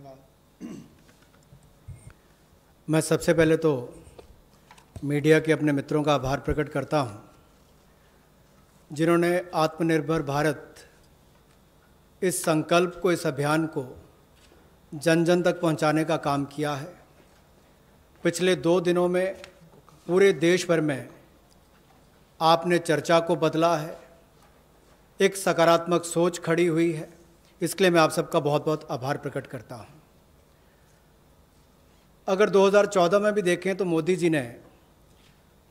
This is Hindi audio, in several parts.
धन्यवाद। मैं सबसे पहले तो मीडिया के अपने मित्रों का आभार प्रकट करता हूँ, जिन्होंने आत्मनिर्भर भारत इस संकल्प को, इस अभियान को जन जन तक पहुँचाने का काम किया है। पिछले दो दिनों में पूरे देश भर में आपने चर्चा को बदला है। एक सकारात्मक सोच खड़ी हुई है। इसके लिए मैं आप सबका बहुत बहुत आभार प्रकट करता हूँ। अगर 2014 में भी देखें तो मोदी जी ने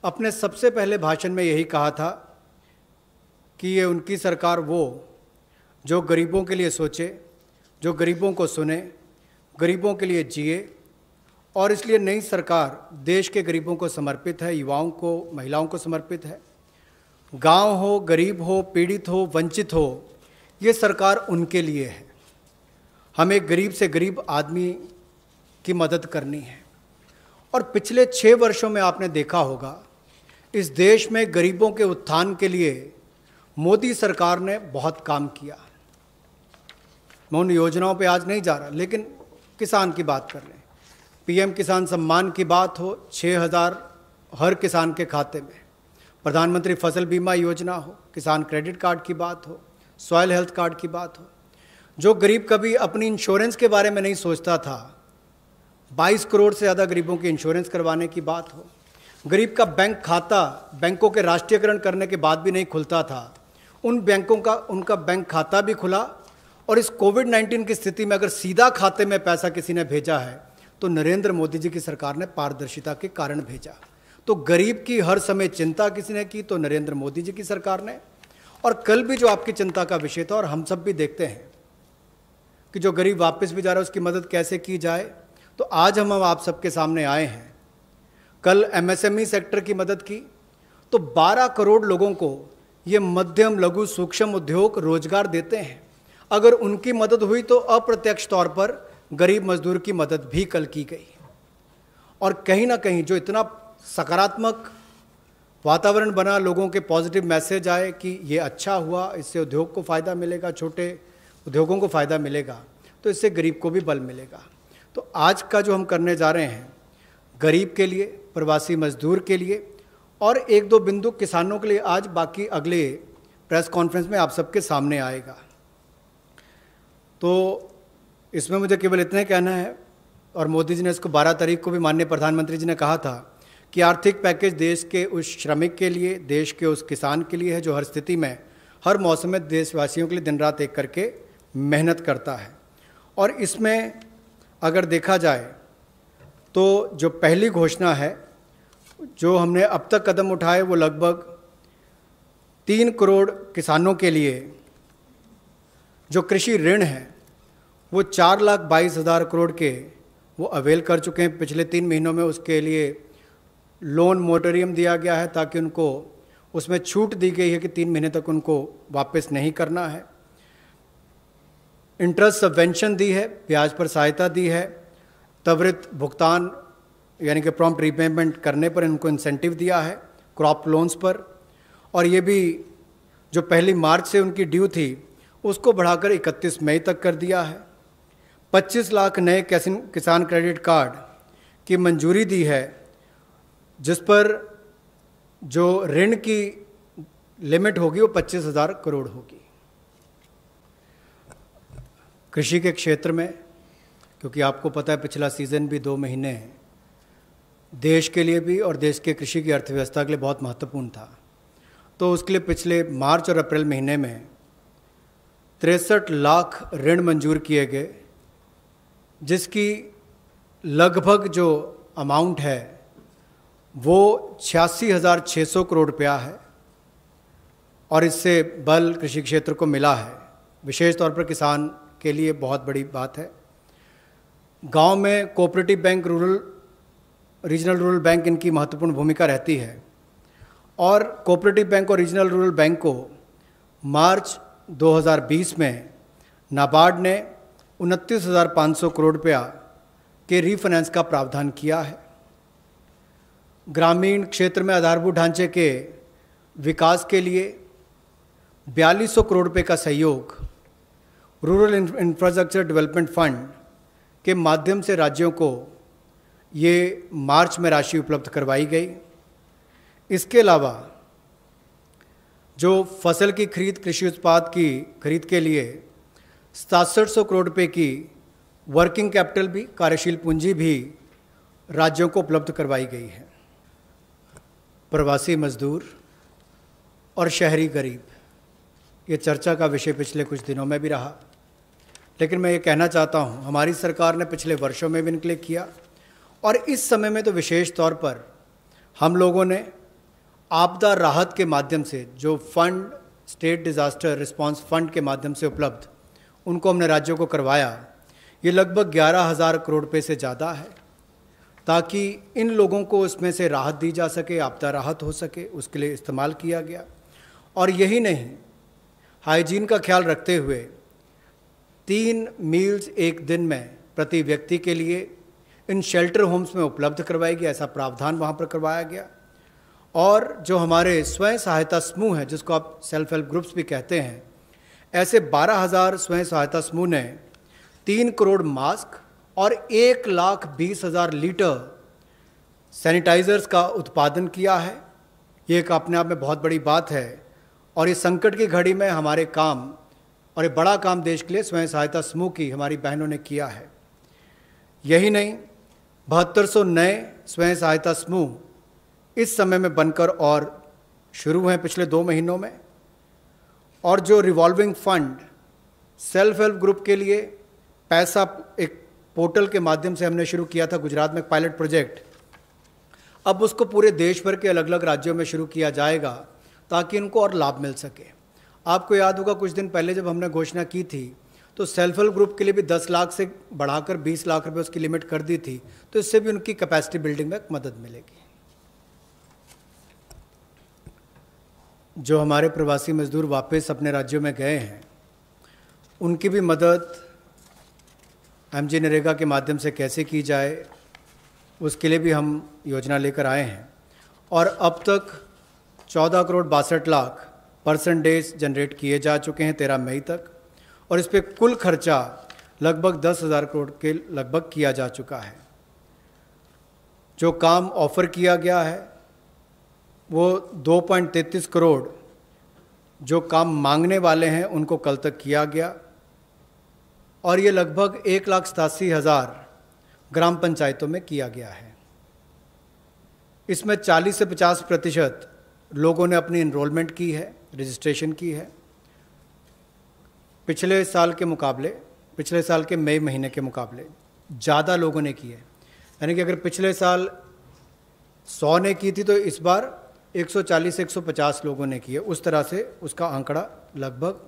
अपने सबसे पहले भाषण में यही कहा था कि ये उनकी सरकार वो, जो गरीबों के लिए सोचे, जो गरीबों को सुने, गरीबों के लिए जिए और इसलिए नई सरकार देश के गरीबों को समर्पित है, युवाओं को, महिलाओं को समर्पित है। गाँव हो, गरीब हो, पीड़ित हो, वंचित हो ये सरकार उनके लिए है। हमें गरीब से गरीब आदमी की मदद करनी है। और पिछले छः वर्षों में आपने देखा होगा, इस देश में गरीबों के उत्थान के लिए मोदी सरकार ने बहुत काम किया। मैं उन योजनाओं पे आज नहीं जा रहा, लेकिन किसान की बात कर रहे लें। पीएम किसान सम्मान की बात हो छः हज़ार हर किसान के खाते में। प्रधानमंत्री फ़सल बीमा योजना हो, किसान क्रेडिट कार्ड की बात हो सॉयल हेल्थ कार्ड की बात हो। जो गरीब कभी अपनी इंश्योरेंस के बारे में नहीं सोचता था 22 करोड़ से ज़्यादा गरीबों की इंश्योरेंस करवाने की बात हो। गरीब का बैंक खाता बैंकों के राष्ट्रीयकरण करने के बाद भी नहीं खुलता था। उन बैंकों का, उनका बैंक खाता भी खुला और इस कोविड 19 की स्थिति में अगर सीधा खाते में पैसा किसी ने भेजा है तो नरेंद्र मोदी जी की सरकार ने पारदर्शिता के कारण भेजा। तो गरीब की हर समय चिंता किसी ने की तो नरेंद्र मोदी जी की सरकार ने। और कल भी जो आपकी चिंता का विषय था और हम सब भी देखते हैं कि जो गरीब वापस भी जा रहा है, उसकी मदद कैसे की जाए तो आज हम आप सबके सामने आए हैं। कल एमएसएमई सेक्टर की मदद की तो 12 करोड़ लोगों को ये मध्यम, लघु, सूक्ष्म उद्योग रोज़गार देते हैं। अगर उनकी मदद हुई तो अप्रत्यक्ष तौर पर गरीब मजदूर की मदद भी कल की गई। और कहीं ना कहीं जो इतना सकारात्मक वातावरण बना, लोगों के पॉजिटिव मैसेज आए कि ये अच्छा हुआ, इससे उद्योग को फ़ायदा मिलेगा, छोटे उद्योगों को फ़ायदा मिलेगा तो इससे गरीब को भी बल मिलेगा। तो आज का जो हम करने जा रहे हैं, गरीब के लिए, प्रवासी मजदूर के लिए, और एक दो बिंदु किसानों के लिए आज बाकी अगले प्रेस कॉन्फ्रेंस में आप सबके सामने आएगा। तो इसमें मुझे केवल इतना कहना है, और मोदी जी ने इसको 12 तारीख को भी माननीय प्रधानमंत्री जी ने कहा था कि आर्थिक पैकेज देश के उस श्रमिक के लिए, देश के उस किसान के लिए है जो हर स्थिति में हर मौसम में देशवासियों के लिए दिन रात एक करके मेहनत करता है। और इसमें अगर देखा जाए तो जो पहली घोषणा है, जो हमने अब तक कदम उठाए, वो लगभग तीन करोड़ किसानों के लिए जो कृषि ऋण है, वो चार लाख बाईस हज़ार करोड़ के वो अवेल कर चुके हैं। पिछले तीन महीनों में उसके लिए लोन मोटोरियम दिया गया है ताकि उनको, उसमें छूट दी गई है कि तीन महीने तक उनको वापस नहीं करना है। इंटरेस्ट सबवेंशन दी है, ब्याज पर सहायता दी है, त्वरित भुगतान, यानी कि प्रॉम्प्ट रीपेमेंट करने पर इनको इंसेंटिव दिया है क्रॉप लोन्स पर। और ये भी जो पहली मार्च से उनकी ड्यू थी, उसको बढ़ाकर 31 मई तक कर दिया है। 25 लाख नए किसान क्रेडिट कार्ड की मंजूरी दी है जिस पर जो ऋण की लिमिट होगी वो पच्चीस हज़ार करोड़ होगी। कृषि के क्षेत्र में, क्योंकि आपको पता है पिछला सीज़न भी दो महीने देश के लिए भी और देश के कृषि की अर्थव्यवस्था के लिए बहुत महत्वपूर्ण था। तो उसके लिए पिछले मार्च और अप्रैल महीने में तिरसठ लाख ऋण मंजूर किए गए, जिसकी लगभग जो अमाउंट है वो छियासी हज़ार छः सौ करोड़ रुपया है और इससे बल कृषि क्षेत्र को मिला है। विशेष तौर पर किसान के लिए बहुत बड़ी बात है। गाँव में cooperative bank rural, regional rural bank इनकी महत्वपूर्ण भूमिका रहती है और कोऑपरेटिव बैंक और रीजनल रूरल बैंक को मार्च 2020 में नाबार्ड ने उनतीस करोड़ रुपया के रीफाइनेंस का प्रावधान किया है। ग्रामीण क्षेत्र में आधारभूत ढांचे के विकास के लिए बयालीस करोड़ रुपये का सहयोग रूरल इंफ्रास्ट्रक्चर डेवलपमेंट फंड के माध्यम से राज्यों को ये मार्च में राशि उपलब्ध करवाई गई। इसके अलावा जो फ़सल की खरीद, कृषि उत्पाद की खरीद के लिए सतासठ सौ करोड़ रुपये की वर्किंग कैपिटल भी, कार्यशील पूंजी भी राज्यों को उपलब्ध करवाई गई है। प्रवासी मजदूर और शहरी गरीब। ये चर्चा का विषय पिछले कुछ दिनों में भी रहा। लेकिन मैं ये कहना चाहता हूँ, हमारी सरकार ने पिछले वर्षों में भी इनके किया और इस समय में तो विशेष तौर पर हम लोगों ने आपदा राहत के माध्यम से जो fund, state disaster response fund के माध्यम से उपलब्ध, उनको हमने राज्यों को करवाया। ये लगभग ग्यारह हज़ार करोड़ रुपये से ज़्यादा है। ताकि इन लोगों को इसमें से राहत दी जा सके, आपदा राहत हो सके, उसके लिए इस्तेमाल किया गया। और यही नहीं, हाइजीन का ख्याल रखते हुए तीन मील्स एक दिन में प्रति व्यक्ति के लिए इन शेल्टर होम्स में उपलब्ध करवाई गई, ऐसा प्रावधान वहाँ पर करवाया गया। और जो हमारे स्वयं सहायता समूह हैं, जिसको आप सेल्फ हेल्प ग्रुप्स भी कहते हैं, ऐसे बारह हज़ार स्वयं सहायता समूह ने तीन करोड़ मास्क और एक लाख बीस हज़ार लीटर सैनिटाइज़र्स का उत्पादन किया है। ये एक अपने आप में बहुत बड़ी बात है और इस संकट की घड़ी में हमारे काम और ये बड़ा काम देश के लिए स्वयं सहायता समूह की हमारी बहनों ने किया है। यही नहीं, बहत्तर नए स्वयं सहायता समूह इस समय में बनकर और शुरू हैं पिछले दो महीनों में। और जो revolving fund self help group के लिए पैसा एक पोर्टल के माध्यम से हमने शुरू किया था गुजरात में पायलट प्रोजेक्ट। अब उसको पूरे देश भर के अलग अलग राज्यों में शुरू किया जाएगा ताकि इनको और लाभ मिल सके। आपको याद होगा कुछ दिन पहले जब हमने घोषणा की थी तो सेल्फ हेल्प ग्रुप के लिए भी 10 लाख से बढ़ाकर 20 लाख रुपए उसकी लिमिट कर दी थी तो इससे भी उनकी कैपेसिटी बिल्डिंग में मदद मिलेगी। जो हमारे प्रवासी मजदूर वापस अपने राज्यों में गए हैं, उनकी भी मदद एम जी नरेगा के माध्यम से कैसे की जाए, उसके लिए भी हम योजना लेकर आए हैं। और अब तक चौदह करोड़ बासठ लाख परसेंटेज जनरेट किए जा चुके हैं तेरह मई तक, और इस पर कुल खर्चा लगभग दस हज़ार करोड़ के लगभग किया जा चुका है। जो काम ऑफ़र किया गया है, वो दो पॉइंट तैंतीस करोड़ जो काम मांगने वाले हैं, उनको कल तक किया गया। और ये लगभग एक लाख सतासी हज़ार ग्राम पंचायतों में किया गया है। इसमें 40 से 50 प्रतिशत लोगों ने अपनी इनरोलमेंट की है रजिस्ट्रेशन की है। पिछले साल के मुकाबले, पिछले साल के मई महीने के मुकाबले ज़्यादा लोगों ने की है यानी कि अगर पिछले साल 100 ने की थी तो इस बार 140 से 150 लोगों ने की है उस तरह से उसका आंकड़ा लगभग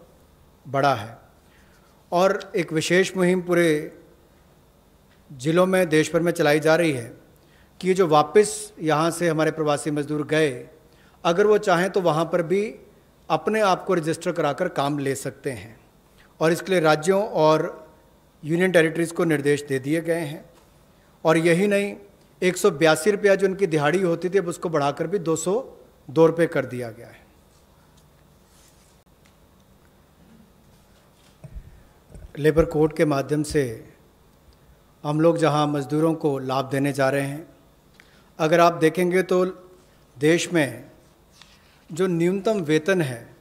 बड़ा है। और एक विशेष मुहिम पूरे ज़िलों में देश भर में चलाई जा रही है कि जो वापस यहाँ से हमारे प्रवासी मजदूर गए, अगर वो चाहें तो वहाँ पर भी अपने आप को रजिस्टर कराकर काम ले सकते हैं। और इसके लिए राज्यों और यूनियन टेरिटरीज़ को निर्देश दे दिए गए हैं। और यही नहीं, एक सौ बयासी रुपया जो उनकी दिहाड़ी होती थी, अब उसको बढ़ाकर भी दो सौ दो रुपये कर दिया गया है। लेबर कोड के माध्यम से हम लोग जहाँ मज़दूरों को लाभ देने जा रहे हैं, अगर आप देखेंगे तो देश में जो न्यूनतम वेतन है,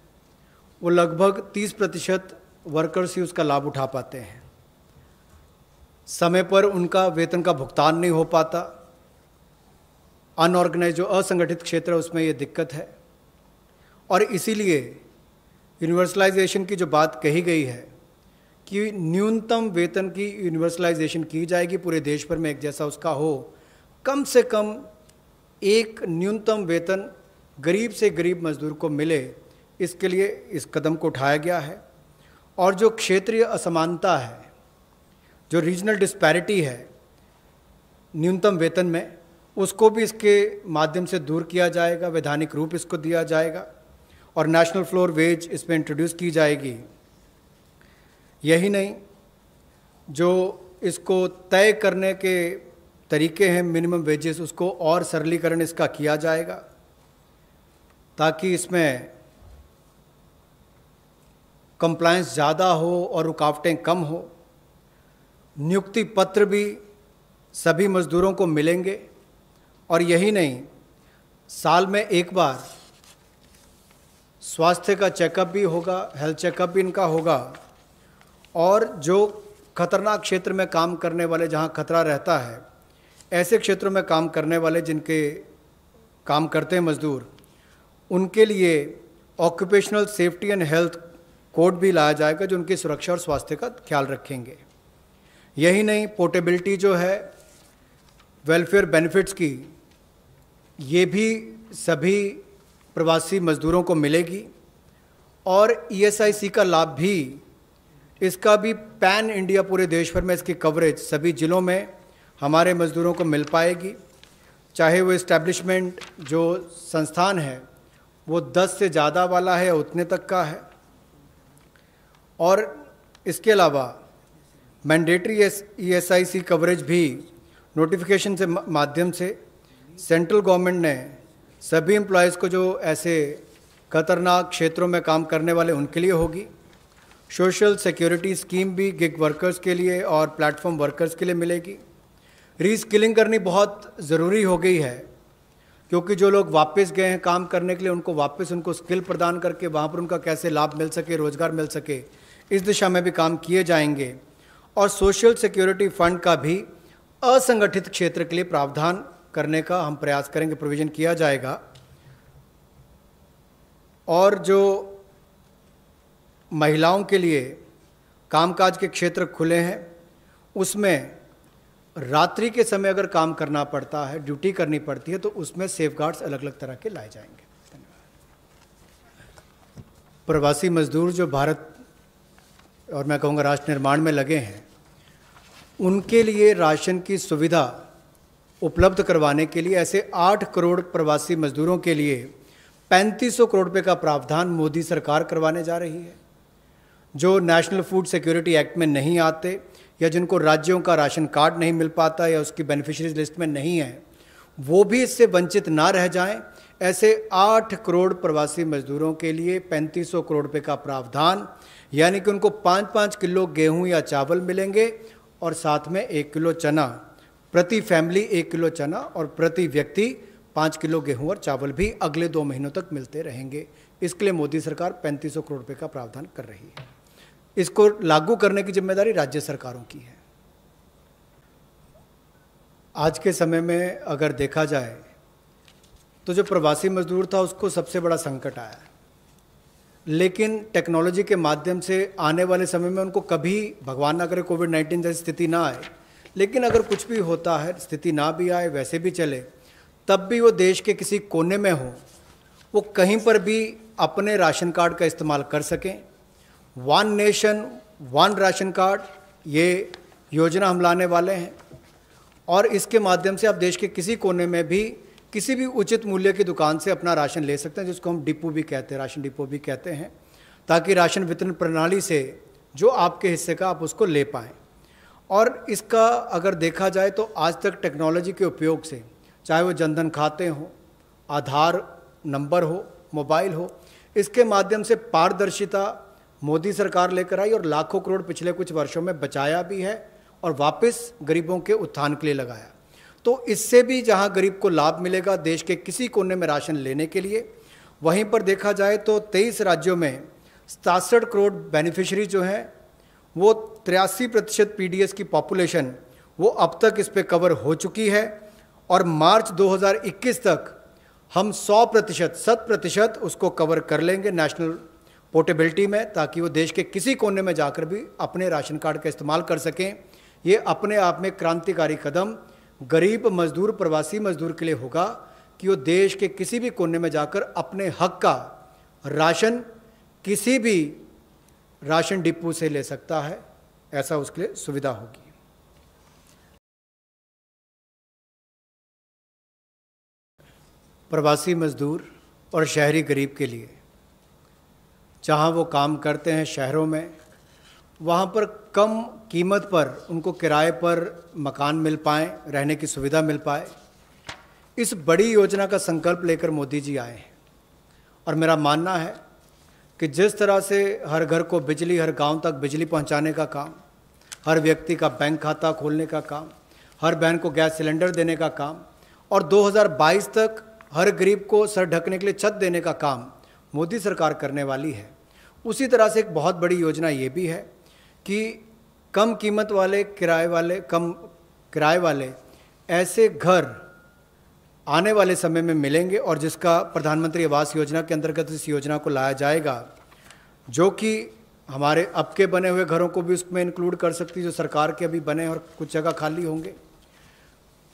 वो लगभग 30 प्रतिशत वर्कर्स ही उसका लाभ उठा पाते हैं। समय पर उनका वेतन का भुगतान नहीं हो पाता। अनऑर्गेनाइज जो असंगठित क्षेत्र है, उसमें ये दिक्कत है। और इसीलिए यूनिवर्सलाइजेशन की जो बात कही गई है कि न्यूनतम वेतन की यूनिवर्सलाइजेशन की जाएगी, पूरे देश भर में एक जैसा उसका हो। कम से कम एक न्यूनतम वेतन गरीब से गरीब मजदूर को मिले, इसके लिए इस कदम को उठाया गया है। और जो क्षेत्रीय असमानता है, जो रीजनल डिस्पैरिटी है, न्यूनतम वेतन में, उसको भी इसके माध्यम से दूर किया जाएगा, वैधानिक रूप इसको दिया जाएगा। और नेशनल फ्लोर वेज इसमें इंट्रोड्यूस की जाएगी। यही नहीं, जो इसको तय करने के तरीके हैं मिनिमम वेजेस उसको और सरलीकरण इसका किया जाएगा, ताकि इसमें कंप्लायंस ज़्यादा हो और रुकावटें कम हो। नियुक्ति पत्र भी सभी मजदूरों को मिलेंगे, और यही नहीं, साल में एक बार स्वास्थ्य का चेकअप भी होगा हेल्थ चेकअप भी इनका होगा। और जो खतरनाक क्षेत्र में काम करने वाले, जहाँ खतरा रहता है, ऐसे क्षेत्रों में काम करने वाले जिनके काम करते हैं मजदूर, उनके लिए occupational safety and health code भी लाया जाएगा, जो उनकी सुरक्षा और स्वास्थ्य का ख्याल रखेंगे। यही नहीं पोर्टेबिलिटी जो है वेलफेयर बेनिफिट्स की, ये भी सभी प्रवासी मज़दूरों को मिलेगी, और ईएसआईसी का लाभ भी इसका भी पैन इंडिया पूरे देश भर में इसकी कवरेज सभी ज़िलों में हमारे मज़दूरों को मिल पाएगी। चाहे वो इस्टेब्लिशमेंट जो संस्थान है, वो 10 से ज़्यादा वाला है उतने तक का है। और इसके अलावा mandatory E S I C coverage भी नोटिफिकेशन से माध्यम से सेंट्रल गवर्नमेंट ने सभी एम्प्लॉयज़ को जो ऐसे खतरनाक क्षेत्रों में काम करने वाले उनके लिए होगी। सोशल सिक्योरिटी स्कीम भी गिग वर्कर्स के लिए और प्लेटफॉर्म वर्कर्स के लिए मिलेगी। रीस्किलिंग करनी बहुत ज़रूरी हो गई है, क्योंकि जो लोग वापस गए हैं काम करने के लिए, उनको वापस उनको स्किल प्रदान करके वहाँ पर उनका कैसे लाभ मिल सके, रोज़गार मिल सके, इस दिशा में भी काम किए जाएँगे। और सोशल सिक्योरिटी फंड का भी असंगठित क्षेत्र के लिए प्रावधान करने का हम प्रयास करेंगे प्रोविज़न किया जाएगा। और जो महिलाओं के लिए कामकाज के क्षेत्र खुले हैं। उसमें रात्रि के समय अगर काम करना पड़ता है, ड्यूटी करनी पड़ती है तो उसमें सेफ़ अलग अलग तरह के लाए जाएँगे। प्रवासी मजदूर जो भारत और मैं कहूँगा राष्ट्र निर्माण में लगे हैं, उनके लिए राशन की सुविधा उपलब्ध करवाने के लिए ऐसे आठ करोड़ प्रवासी मजदूरों के लिए पैंतीस सौ करोड़ रुपये का प्रावधान मोदी सरकार करवाने जा रही है। जो नेशनल फ़ूड सिक्योरिटी एक्ट में नहीं आते या जिनको राज्यों का राशन कार्ड नहीं मिल पाता या उसकी बेनिफिशरीज लिस्ट में नहीं है, वो भी इससे वंचित ना रह जाएँ। ऐसे आठ करोड़ प्रवासी मजदूरों के लिए पैंतीस सौ करोड़ रुपये का प्रावधान, यानी कि उनको पाँच पाँच किलो गेहूँ या चावल मिलेंगे और साथ में एक किलो चना। प्रति फैमिली एक किलो चना और प्रति व्यक्ति पाँच किलो गेहूँ और चावल भी अगले दो महीनों तक मिलते रहेंगे। इसके लिए मोदी सरकार पैंतीस करोड़ रुपये का प्रावधान कर रही है। इसको लागू करने की ज़िम्मेदारी राज्य सरकारों की है। आज के समय में अगर देखा जाए तो जो प्रवासी मजदूर था उसको सबसे बड़ा संकट आया। लेकिन टेक्नोलॉजी के माध्यम से आने वाले समय में उनको कभी भगवान ना करे कोविड नाइन्टीन जैसी स्थिति ना आए। लेकिन अगर कुछ भी होता है, स्थिति ना भी आए, वैसे भी चले, तब भी वो देश के किसी कोने में हो, वो कहीं पर भी अपने राशन कार्ड का इस्तेमाल कर सकें। One nation one ration card ये योजना हम लाने वाले हैं। और इसके माध्यम से आप देश के किसी कोने में भी किसी भी उचित मूल्य की दुकान से अपना राशन ले सकते हैं, जिसको हम डिपो भी कहते हैं, राशन डिपो भी कहते हैं, ताकि राशन वितरण प्रणाली से जो आपके हिस्से का आप उसको ले पाएँ। और इसका अगर देखा जाए तो आज तक टेक्नोलॉजी के उपयोग से, चाहे वो जनधन खाते हों, आधार नंबर हो, मोबाइल हो, इसके माध्यम से पारदर्शिता मोदी सरकार लेकर आई और लाखों करोड़ पिछले कुछ वर्षों में बचाया भी है और वापस गरीबों के उत्थान के लिए लगाया। तो इससे भी जहाँ गरीब को लाभ मिलेगा देश के किसी कोने में राशन लेने के लिए, वहीं पर देखा जाए तो तेईस राज्यों में सतासठ करोड़ बेनिफिशरी जो हैं, वो तिरासी प्रतिशत पीडीएस की पॉपुलेशन वो अब तक इस पर कवर हो चुकी है और मार्च 2021 तक हम 100 प्रतिशत शत प्रतिशत उसको कवर कर लेंगे नेशनल पोर्टेबिलिटी में ताकि वो देश के किसी कोने में जाकर भी अपने राशन कार्ड का इस्तेमाल कर सकें। ये अपने आप में क्रांतिकारी कदम गरीब मजदूर, प्रवासी मजदूर के लिए होगा कि वो देश के किसी भी कोने में जाकर अपने हक का राशन किसी भी राशन डिपो से ले सकता है। ऐसा उसके लिए सुविधा होगी। प्रवासी मजदूर और शहरी गरीब के लिए जहाँ वो काम करते हैं शहरों में, वहाँ पर कम कीमत पर उनको किराए पर मकान मिल पाए, रहने की सुविधा मिल पाए। इस बड़ी योजना का संकल्प लेकर मोदी जी आए हैं। और मेरा मानना है कि जिस तरह से हर घर को बिजली, हर गाँव तक बिजली पहुँचाने का काम, हर व्यक्ति का बैंक खाता खोलने का काम, हर बहन को गैस सिलेंडर देने का काम, और 2022 तक हर गरीब को सर ढकने के लिए छत देने का काम मोदी सरकार करने वाली है। उसी तरह से एक बहुत बड़ी योजना ये भी है कि कम कीमत वाले, किराए वाले, कम किराए वाले ऐसे घर आने वाले समय में मिलेंगे और जिसका प्रधानमंत्री आवास योजना के अंतर्गत इस योजना को लाया जाएगा, जो कि हमारे अब के बने हुए घरों को भी उसमें इंक्लूड कर सकती जो सरकार के अभी बने और कुछ जगह खाली होंगे।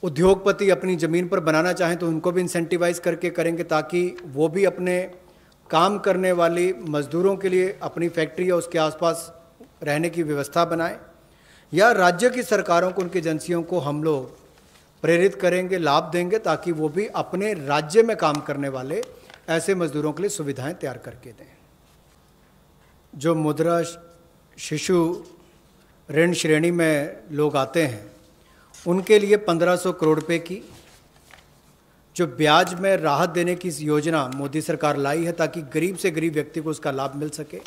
उद्योगपति अपनी ज़मीन पर बनाना चाहें तो उनको भी इंसेंटिवाइज करके करेंगे ताकि वो भी अपने काम करने वाली मज़दूरों के लिए अपनी फैक्ट्री या उसके आसपास रहने की व्यवस्था बनाएँ, या राज्य की सरकारों को, उनकी एजेंसियों को हम लोग प्रेरित करेंगे, लाभ देंगे, ताकि वो भी अपने राज्य में काम करने वाले ऐसे मजदूरों के लिए सुविधाएँ तैयार करके दें। जो मुद्रा शिशु ऋण श्रेणी में लोग आते हैं, उनके लिए 1500 करोड़ रुपये की जो ब्याज में राहत देने की योजना मोदी सरकार लाई है ताकि गरीब से गरीब व्यक्ति को उसका लाभ मिल सके।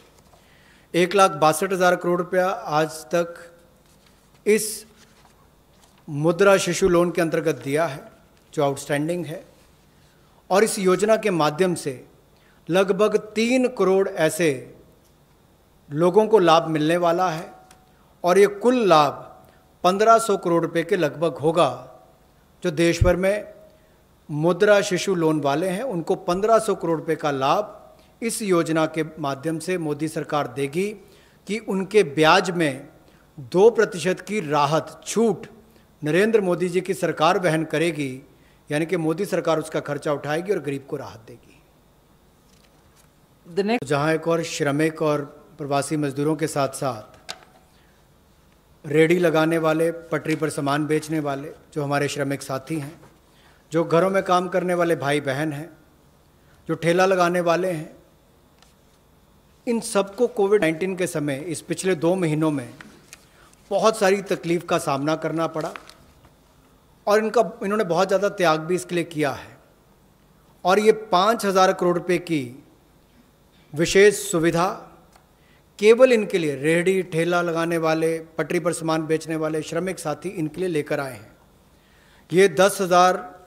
एक लाख बासठ हज़ार करोड़ रुपया आज तक इस मुद्रा शिशु लोन के अंतर्गत दिया है, जो आउटस्टैंडिंग है। और इस योजना के माध्यम से लगभग तीन करोड़ ऐसे लोगों को लाभ मिलने वाला है और ये कुल लाभ 1500 करोड़ रुपए के लगभग होगा, जो देश भर में मुद्रा शिशु लोन वाले हैं उनको 1500 करोड़ रुपए का लाभ इस योजना के माध्यम से मोदी सरकार देगी कि उनके ब्याज में दो प्रतिशत की राहत छूट नरेंद्र मोदी जी की सरकार वहन करेगी यानी कि मोदी सरकार उसका खर्चा उठाएगी और गरीब को राहत देगी। जहाँ एक और श्रमिक और प्रवासी मजदूरों के साथ साथ रेडी लगाने वाले पटरी पर सामान बेचने वाले जो हमारे श्रमिक साथी हैं जो घरों में काम करने वाले भाई बहन हैं, जो ठेला लगाने वाले हैं, इन सबको कोविड 19 के समय, इस पिछले दो महीनों में बहुत सारी तकलीफ़ का सामना करना पड़ा और इनका, इन्होंने बहुत ज़्यादा त्याग भी इसके लिए किया है। और ये पाँच हज़ार करोड़ रुपये की विशेष सुविधा, केवल इनके लिए, रेहड़ी, ठेला लगाने वाले, पटरी पर सामान बेचने वाले, श्रमिक साथी इनके लिए लेकर आए हैं। ये दस हज़ार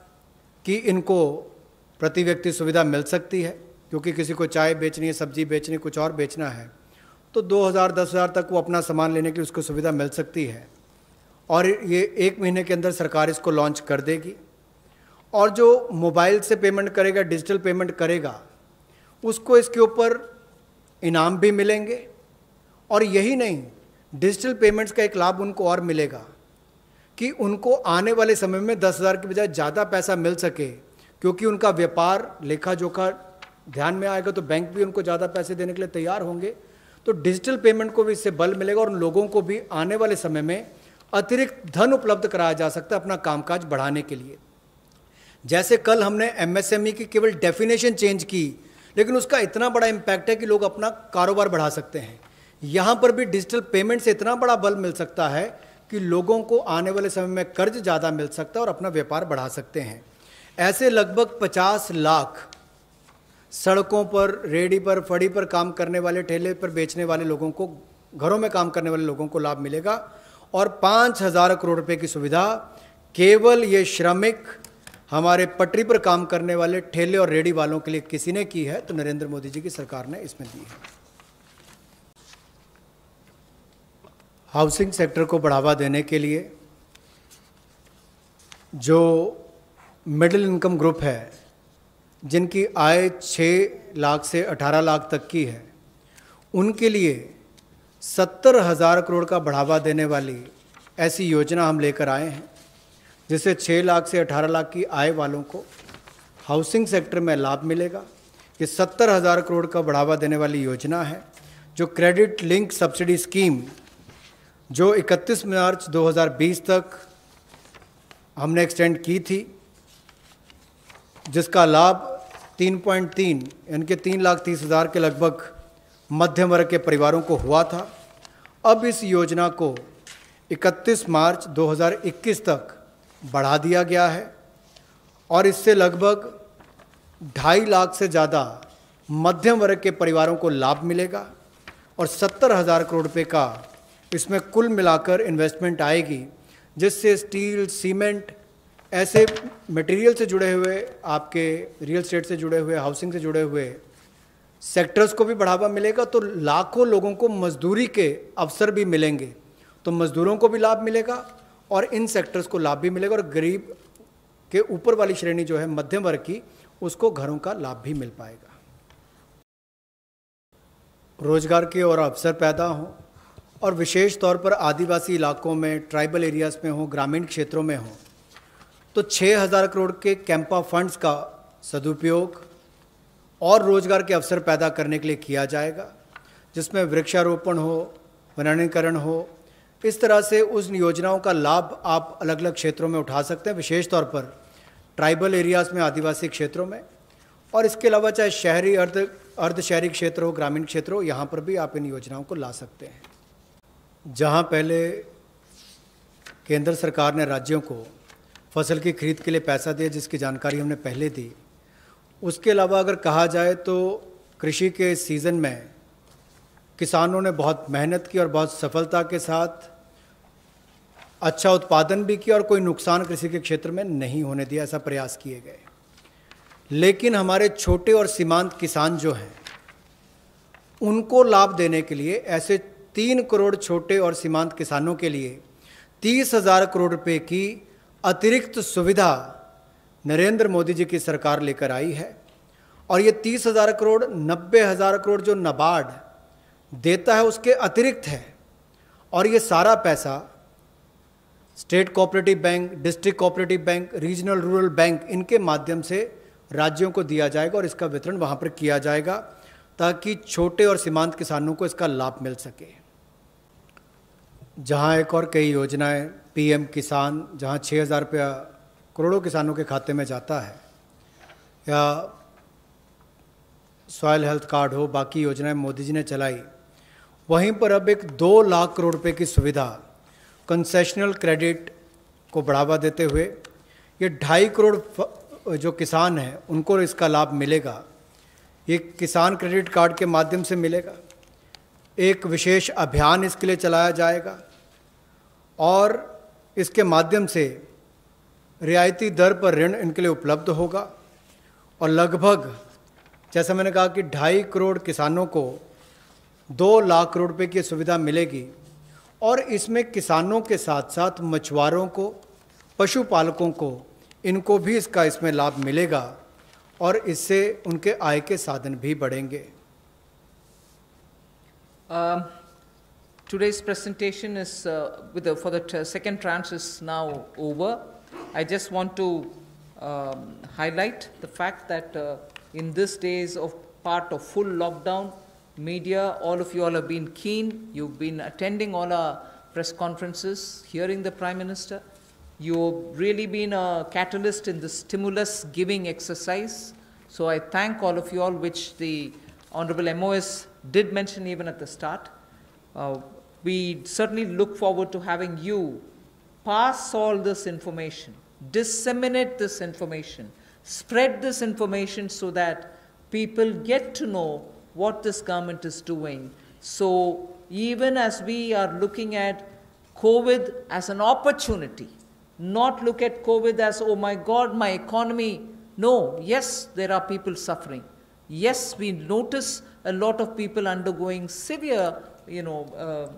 की इनको प्रति व्यक्ति सुविधा मिल सकती है, क्योंकि किसी को चाय बेचनी है, सब्ज़ी बेचनी कुछ और बेचना है तो दो हज़ार दस हज़ार तक वो अपना सामान लेने की उसको सुविधा मिल सकती है। और ये एक महीने के अंदर सरकार इसको लॉन्च कर देगी। और जो मोबाइल से पेमेंट करेगा डिजिटल पेमेंट करेगा, उसको इसके ऊपर इनाम भी मिलेंगे। और यही नहीं डिजिटल पेमेंट्स का एक लाभ उनको और मिलेगा। कि उनको आने वाले समय में दस हज़ार के बजाय ज़्यादा पैसा मिल सके, क्योंकि उनका व्यापार लेखा जोखा ध्यान में आएगा तो बैंक भी उनको ज़्यादा पैसे देने के लिए तैयार होंगे। तो डिजिटल पेमेंट को भी इससे बल मिलेगा और लोगों को भी आने वाले समय में अतिरिक्त धन उपलब्ध कराया जा सकता है अपना कामकाज बढ़ाने के लिए। जैसे कल हमने एमएसएमई की केवल डेफिनेशन चेंज की, लेकिन उसका इतना बड़ा इम्पैक्ट है कि लोग अपना कारोबार बढ़ा सकते हैं। यहाँ पर भी डिजिटल पेमेंट से इतना बड़ा बल मिल सकता है कि लोगों को आने वाले समय में कर्ज ज़्यादा मिल सकता है और अपना व्यापार बढ़ा सकते हैं। ऐसे लगभग 50 लाख सड़कों पर रेडी पर, फड़ी पर काम करने वाले, ठेले पर बेचने वाले लोगों को, घरों में काम करने वाले लोगों को लाभ मिलेगा और पाँच हज़ार करोड़ रुपए की सुविधा केवल ये श्रमिक हमारे पटरी पर काम करने वाले ठेले और रेडी वालों के लिए किसी ने की है तो नरेंद्र मोदी जी की सरकार ने इसमें दी है। हाउसिंग सेक्टर को बढ़ावा देने के लिए जो मिडिल इनकम ग्रुप है, जिनकी आय छः लाख से अठारह लाख तक की है, उनके लिए सत्तर हज़ार करोड़ का बढ़ावा देने वाली ऐसी योजना हम लेकर आए हैं, जिससे छः लाख से अठारह लाख की आय वालों को हाउसिंग सेक्टर में लाभ मिलेगा। ये सत्तर हज़ार करोड़ का बढ़ावा देने वाली योजना है, जो क्रेडिट लिंक सब्सिडी स्कीम जो 31 मार्च 2020 तक हमने एक्सटेंड की थी, जिसका लाभ 3.3 यानी कि तीन लाख तीस हज़ार के लगभग मध्यम वर्ग के परिवारों को हुआ था। अब इस योजना को 31 मार्च 2021 तक बढ़ा दिया गया है और इससे लगभग ढाई लाख से ज़्यादा मध्यम वर्ग के परिवारों को लाभ मिलेगा और सत्तर हज़ार करोड़ रुपये का इसमें कुल मिलाकर इन्वेस्टमेंट आएगी, जिससे स्टील सीमेंट ऐसे मटेरियल से जुड़े हुए, आपके रियल स्टेट से जुड़े हुए हाउसिंग से जुड़े हुए सेक्टर्स को भी बढ़ावा मिलेगा तो लाखों लोगों को मजदूरी के अवसर भी मिलेंगे। तो मजदूरों को भी लाभ मिलेगा और इन सेक्टर्स को लाभ भी मिलेगा और गरीब के ऊपर वाली श्रेणी जो है, मध्यम वर्ग की, उसको घरों का लाभ भी मिल पाएगा। रोज़गार के और अवसर पैदा हों और विशेष तौर पर आदिवासी इलाकों में ट्राइबल एरियाज़ में हो, ग्रामीण क्षेत्रों में हो। तो 6000 करोड़ के कैंपा फंड्स का सदुपयोग और रोज़गार के अवसर पैदा करने के लिए किया जाएगा, जिसमें वृक्षारोपण हो, वनानीकरण हो। इस तरह से उस योजनाओं का लाभ आप अलग अलग क्षेत्रों में उठा सकते हैं, विशेष तौर पर ट्राइबल एरियाज़ में, आदिवासी क्षेत्रों में। और इसके अलावा चाहे शहरी अर्ध अर्ध शहरी क्षेत्र हो, ग्रामीण क्षेत्र हो, यहाँ पर भी आप इन योजनाओं को ला सकते हैं। जहाँ पहले केंद्र सरकार ने राज्यों को फ़सल की खरीद के लिए पैसा दिया, जिसकी जानकारी हमने पहले दी। उसके अलावा अगर कहा जाए तो कृषि के सीज़न में किसानों ने बहुत मेहनत की और बहुत सफलता के साथ अच्छा उत्पादन भी किया और कोई नुकसान कृषि के क्षेत्र में नहीं होने दिया, ऐसा प्रयास किए गए। लेकिन हमारे छोटे और सीमांत किसान जो हैं, उनको लाभ देने के लिए ऐसे तीन करोड़ छोटे और सीमांत किसानों के लिए तीस हज़ार करोड़ रुपए की अतिरिक्त सुविधा नरेंद्र मोदी जी की सरकार लेकर आई है। और ये तीस हज़ार करोड़, नब्बे हज़ार करोड़ जो नबार्ड देता है, उसके अतिरिक्त है। और ये सारा पैसा state cooperative bank, district cooperative bank, regional rural bank, इनके माध्यम से राज्यों को दिया जाएगा और इसका वितरण वहाँ पर किया जाएगा ताकि छोटे और सीमांत किसानों को इसका लाभ मिल सके। जहाँ एक और कई योजनाएँ, पीएम किसान, जहाँ छः हज़ार रुपया करोड़ों किसानों के खाते में जाता है, या सॉयल हेल्थ कार्ड हो, बाकी योजनाएँ मोदी जी ने चलाई, वहीं पर अब एक दो लाख करोड़ रुपये की सुविधा कंसेशनल क्रेडिट को बढ़ावा देते हुए, ये ढाई करोड़ जो किसान हैं, उनको इसका लाभ मिलेगा, ये किसान क्रेडिट कार्ड के माध्यम से मिलेगा। एक विशेष अभियान इसके लिए चलाया जाएगा और इसके माध्यम से रियायती दर पर ऋण इनके लिए उपलब्ध होगा। और लगभग, जैसा मैंने कहा कि ढाई करोड़ किसानों को दो लाख करोड़ रुपये की सुविधा मिलेगी और इसमें किसानों के साथ साथ मछुआरों को, पशुपालकों को, इनको भी इसका इसमें लाभ मिलेगा और इससे उनके आय के साधन भी बढ़ेंगे। Um, today's presentation is uh, with the, for the second tranche is now over. I just want to um, highlight the fact that uh, in these days of part of full lockdown, media, all of you all have been keen. You've been attending all our press conferences, hearing the Prime Minister. You've really been a catalyst in the stimulus giving exercise. So I thank all of you all, which the Honorable MOS did mention even at the start. Uh, we certainly look forward to having you pass all this information, disseminate this information, spread this information so that people get to know what this government is doing. So, even as we are looking at COVID as an opportunity, not look at COVID as, oh my God, my economy. No, yes, there are people suffering. Yes, we notice a lot of people undergoing severe, you know, uh,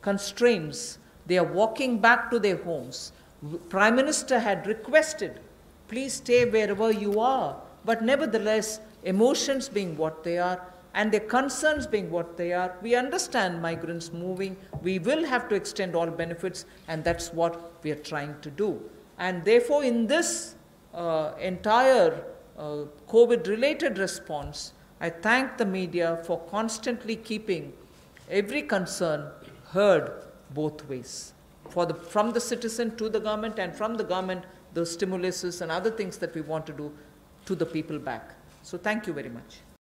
constraints. They are walking back to their homes. Prime Minister had requested, please stay wherever you are. But nevertheless, emotions being what they are, and their concerns being what they are, we understand migrants moving. We will have to extend all benefits, and that's what we are trying to do. And therefore, in this uh, entire uh, COVID related response, I thank the media for constantly keeping every concern heard both ways. For the, from the citizen to the government, and from the government, the stimuluses and other things that we want to do to the people back. So, thank you very much.